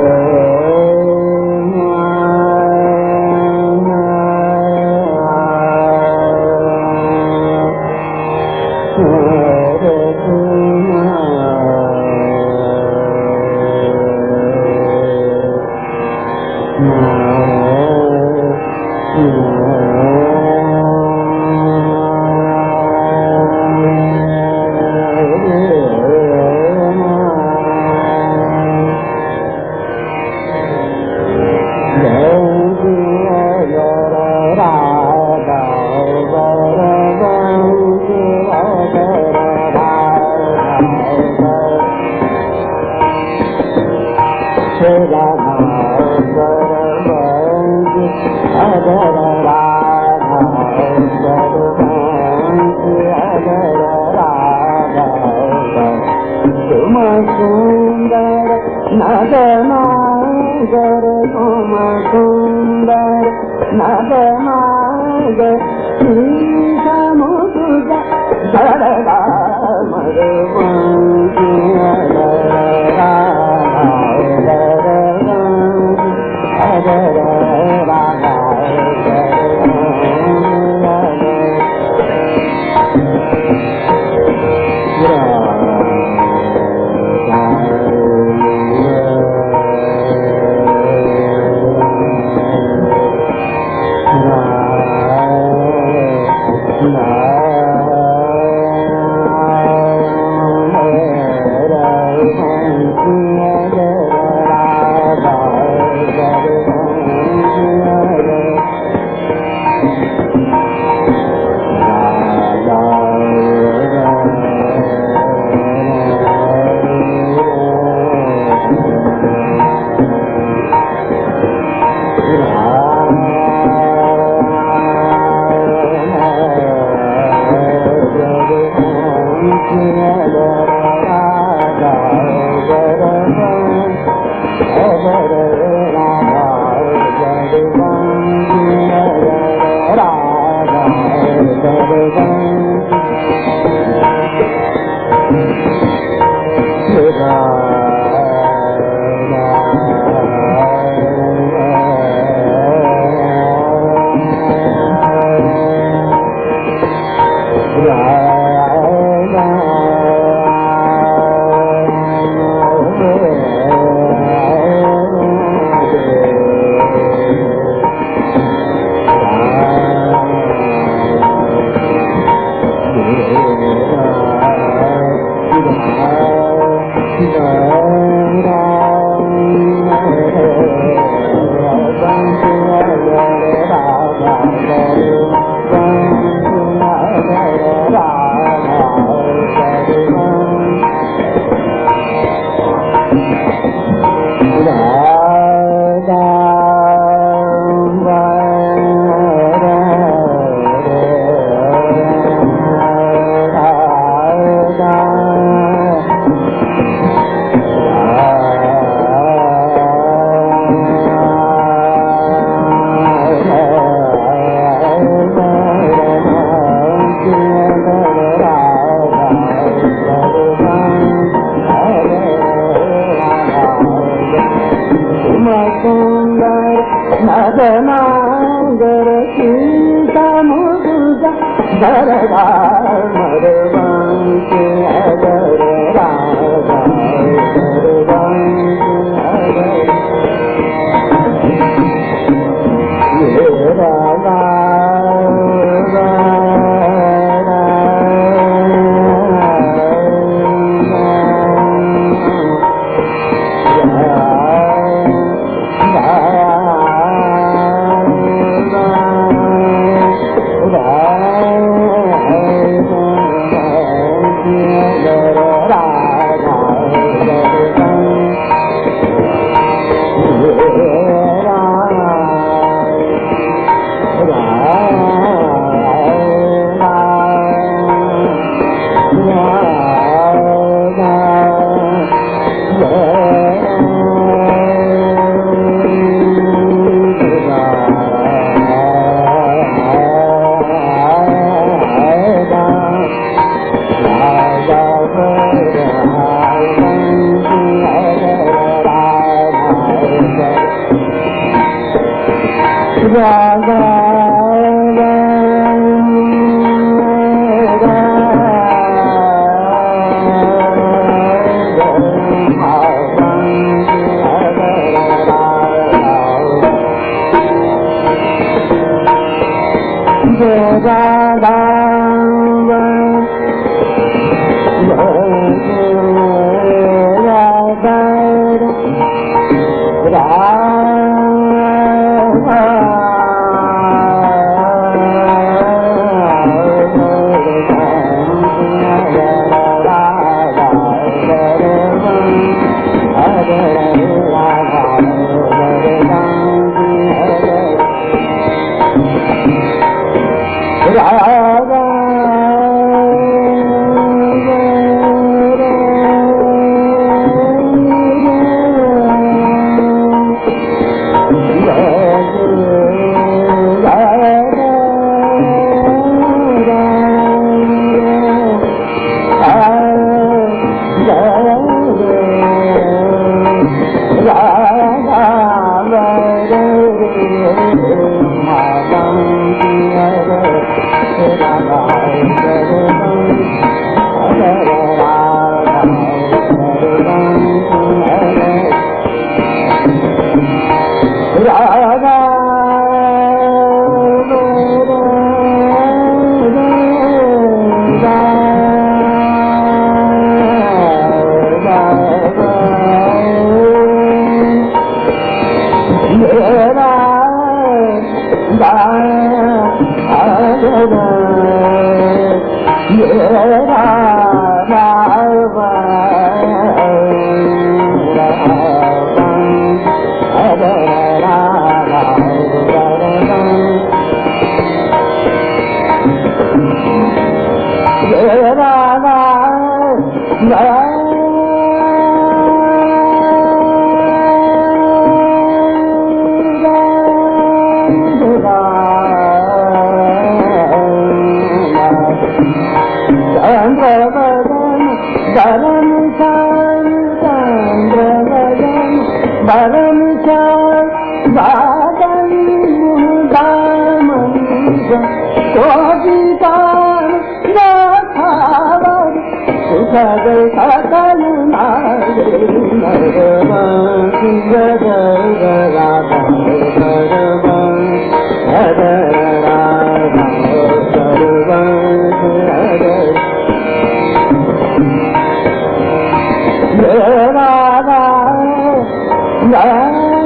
Senhor. 那个。tomorrow. Hari لڳابي ۾ चंदवान Ah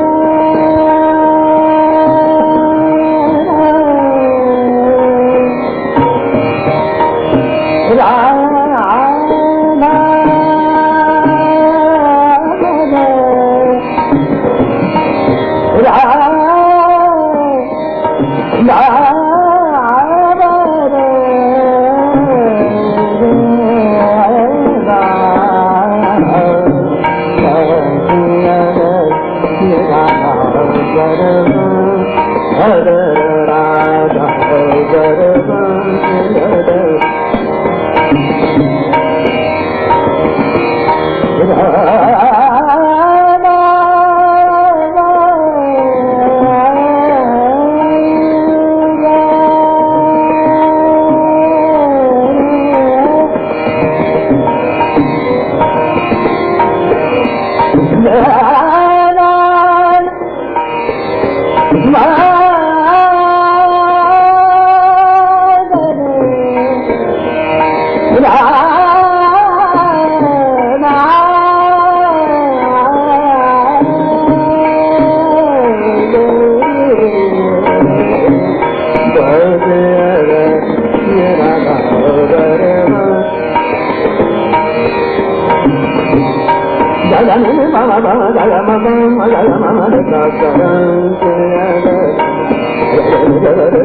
Ah!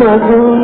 Yeah.